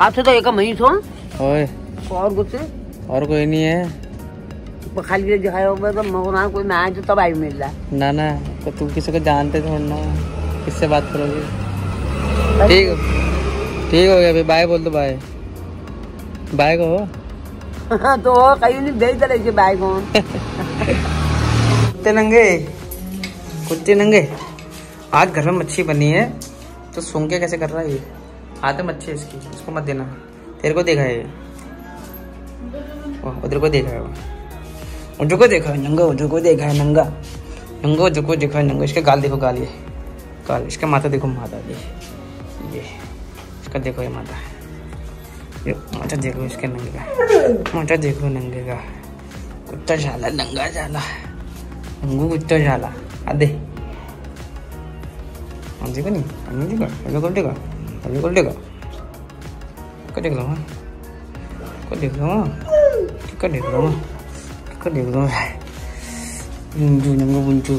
आपसे तो एक महीन हो और कुछ और कोई नहीं है खाली जो है वो तो मगना कोई मैं तो तब आई मिल रहा ना ना तो तुम किसी को जानते थोड़ा ना। किससे बात करोगे? ठीक ठीक हो गया भाई बाय बोल दो बाय बाय कहो। तो कहीं नहीं, भेज दे बाइक कुत्ते नंगे कुत्ते नंगे। आज घर में मच्छी बनी है तो सूंघ के कैसे कर रहा है ये? आते मच्छी इसकी, इसको मत देना। तेरे को देखा है उधर को देखा है वो उधर को देखा है, नंगा, उधर को देखा है, नंगा। नंगा, उधर को देखा है, नंगा। इसके गाल देखो, गाल ये। गाल, इसका माथा देखो, माथा ये। ये, इसका देखो ये माथा। ये माथा देखो इसके नंगे का माथा देखो नंगे का कुत्ता झाला नंगा झाला नंगू कुत्ता झाला आदे आजी का नहीं आजी का आजी कर देगा आजी कर देगा क्या देख लो हाँ क्या देख लो हाँ क्या देख लो हाँ क्या देख लो बुंजू नंगू बुंजू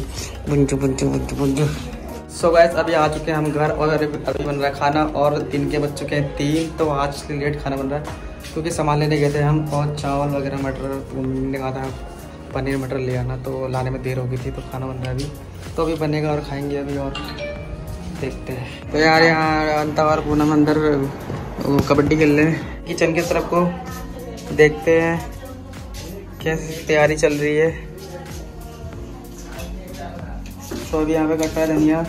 बुंजू बुंजू बुंजू बुंजू सो गैस अभी आ चुके हैं हम घर और अभी अभी बन रहा है खाना और दिन के बज चुके हैं तीन तो आज लेट खाना बन रहा है। क्योंकि सामान लेने गए थे हम और चावल वगैरह मटर ने कहा था, पनीर मटर ले आना तो लाने में देर हो गई थी तो खाना बन रहा है अभी। तो अभी बनेगा और खाएँगे अभी और देखते हैं। तो यार यहाँ अंता और पूनम अंदर कबड्डी खेल रहे हैं। किचन की तरफ़ को देखते हैं कैसी तैयारी चल रही है। तो अभी यहाँ पे कटा है धनिया।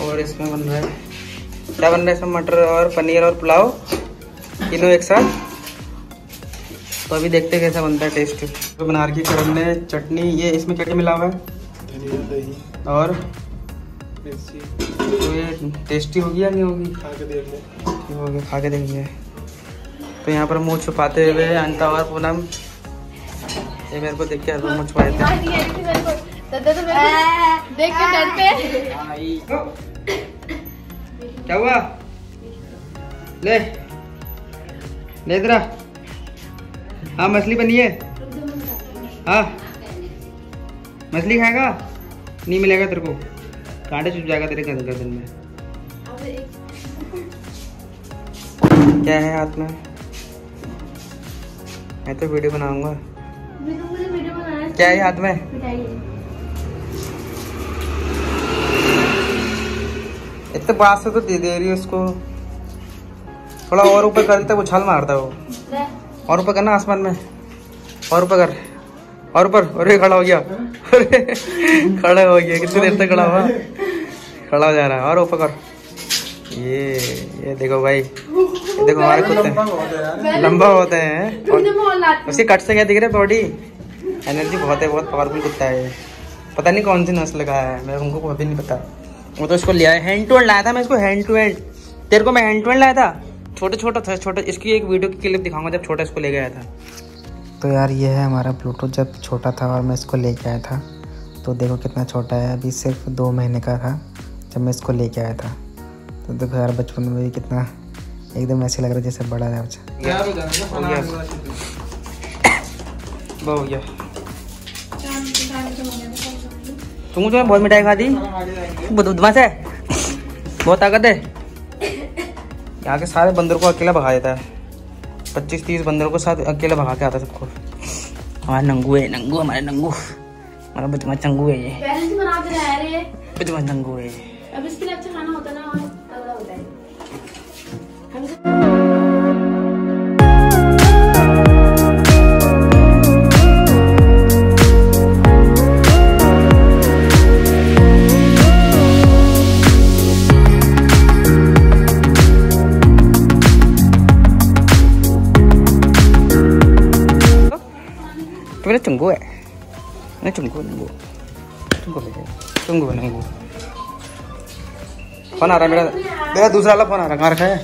और इसमें बन रहा है। क्या बन रहा है इसमें? मटर और पनीर और पुलाव तीनों एक साथ। तो अभी देखते हैं कैसा बनता है टेस्ट तो बना रखी सर हमने चटनी ये इसमें क्या क्या मिला हुआ है? और? तो ये टेस्टी होगी या नहीं होगी? ठीक हो गया खा के देंगे तो यहाँ पर मुँह छुपाते हुए अंता और पूनम। ये मेरे को देख के मुँह छुपाए थे। दादा तो मेरे देख के डरते क्या हुआ? ले। ले इधर हाँ मछली बनी है। हाँ। मछली खाएगा? नहीं मिलेगा तेरे को। कांटे चुप जाएगा तेरे गर्दन गर्दन में। क्या है हाथ में? मैं तो वीडियो बनाऊँगा। मुझे वीडियो बनाना है। क्या है हाथ में? इतने पास से तो दे दे रही है उसको। थोड़ा और ऊपर करता उछाल मारता है वो। और ऊपर करना आसमान में। और ऊपर कर। और ऊपर। अरे, खड़ा हो गया। अरे, खड़ा हो गया। कितनी देर तक खड़ा हुआ? खड़ा हो जा रहा है। और ऊपर कर। ये ये देखो भाई। ये देखो हमारे कुत्ते। लंबा होते हैं। उसकी कट से क्या दिख रहा है बॉडी एनर्जी बहुत है, बहुत पावरफुल कुत्ता है पता नहीं कौन सी नस्ल का है। मेरे को अभी नहीं पता। वो तो इसको लिया है। हैंड टू हैंड लाया था मैं इसको हैंड टू हैंड तेरे को मैं हैंड टू हैंड लाया था? छोटा छोटा था छोटा। इसकी एक वीडियो की क्लिप दिखाऊँगा जब छोटा इसको ले गया था। तो यार ये है हमारा ब्लूटूथ जब छोटा था और मैं इसको लेके आया था। तो देखो कितना छोटा है। अभी सिर्फ़ दो महीने का था जब मैं इसको लेके आया था। तो देखो यार बचपन में भी कितना एकदम ऐसे लग रहा है जैसे बड़ा है बच्चा तुम जो बहुत मिठाई खा दी। बदमाश है। बहुत ताकत है। यहाँ के सारे बंदर को अकेला भगा देता है। पच्चीस तीस बंदरों को साथ अकेला भगा के आता है सबको। हमारे नंगू है नंगू हमारे नंगू। हमारा बदमाश चंगू है ये। बदमाश नंगू है ये। अब इसके लिए अच्छा खाना होता है ना और तगड़ा होता है। है ना चुंगू नंगू चुंगू है चुंगू नंगू फ़ोन आ रहा है मेरा मेरा दूसरा वाला फ़ोन आ रहा है कहाँ रखा है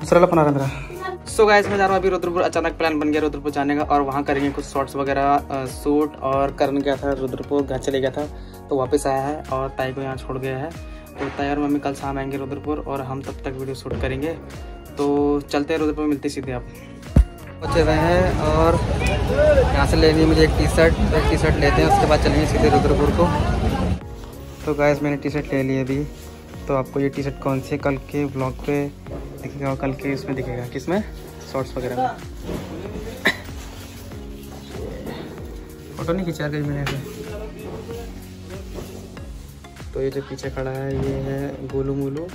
दूसरा वाला फ़ोन आ रहा है मेरा सो so गाइस मैं जा रहा हूँ अभी रुद्रपुर। अचानक प्लान बन गया रुद्रपुर जाने का और वहाँ करेंगे कुछ शॉर्ट्स वगैरह शूट और करण गया था रुद्रपुर, घर चले गया था तो वापस आया है और ताई को यहाँ छोड़ गया है। तो ताई और मम्मी कल शाम आएँगे रुद्रपुर और हम तब तक वीडियो शूट करेंगे। तो चलते हैं रुद्रपुर मिलते सीधे आप पहुँचे हुए हैं और यहाँ से लेनी है मुझे एक टी शर्ट एक टी शर्ट लेते हैं, उसके बाद चलेंगे सीधे रुद्रपुर को। तो गाइस मैंने टी शर्ट ले ली अभी। तो आपको ये टी शर्ट कौन सी कल के ब्लॉग पे दिखेगा कल के इसमें दिखेगा। किसमें? शॉर्ट्स वगैरह में। फ़ोटो नहीं खिंचा गई मैंने तो ये जो पीछे खड़ा है, ये है गोलू मोलू।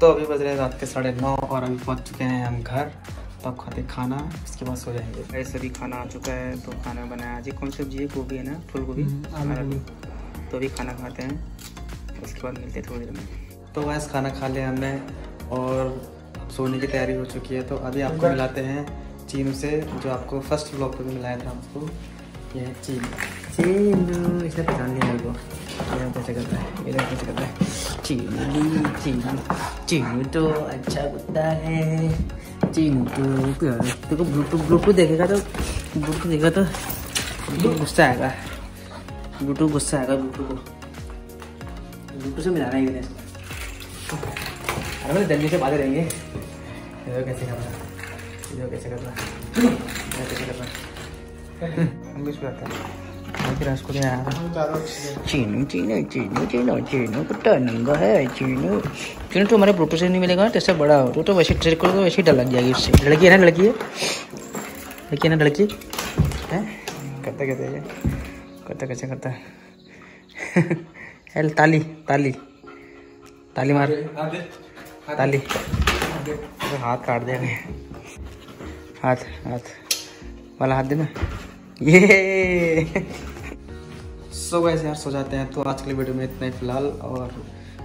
तो अभी बज रहे हैं रात के साढ़े नौ और अभी पहुँच चुके हैं हम घर। तो अब खाते खाना इसके बाद सो जाएँगे। ऐसे भी खाना आ चुका है तो खाना बनाया। आज कौन सी सब्ज़ी है? गोभी है ना? फूल गोभी। तो अभी खाना खाते हैं। उसके बाद मिलते हैं थोड़ी देर में। तो वैसे खाना खा लिया हमने और सोने की तैयारी हो चुकी है। तो अभी आपको मिलाते हैं चीन से जो आपको फ़र्स्ट ब्लॉग पे भी मिलाया था आपको यह चीनू चीनू इसे पहचान मेरे को कैसे करता है ये कैसे करता है चीनू चीनू चीनू तो अच्छा कुत्ता है चीनू प्यार देखो ब्लूटूथ ब्लूटूथ देखेगा तो ब्लूटूथ देखेगा तो गुस्सा आएगा ब्लूटूथ गुस्सा आएगा ब्लूटूथ को ब्लूटूथ से मिलाना ही अरे जल्दी से बातें रहेंगे कैसे कर रहा है कैसे कर रहा है कैसे कर रहा है हम भी सुनाते हैं फिर उसको चीनू चीनू चीनू चीनू चीनू कुत्ता नंगा है चीनू चीनू तो हमारे ब्लूटूथ से नहीं मिलेगा जैसे बड़ा हो तो, तो वैसे ट्रेड करो तो वैसे ही डर लग जाएगी उससे लड़की है ना लड़की है लड़की है ना लड़की है करता है करता कैसे करता है ताली ताली ताली मार ताली हाथ काट दिया हाथ हाथ वाला हाथ देना ये सो वैसे यार, सो जाते हैं तो आज के वीडियो में इतना ही फ़िलहाल और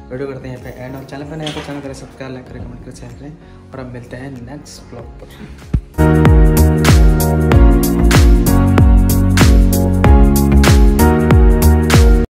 वीडियो करते हैं यहाँ पे एंड और चैनल पर नया तो चैनल करें सब्सक्राइब लाइक करें कमेंट करें शेयर करें। और अब मिलते हैं नेक्स्ट ब्लॉग पर।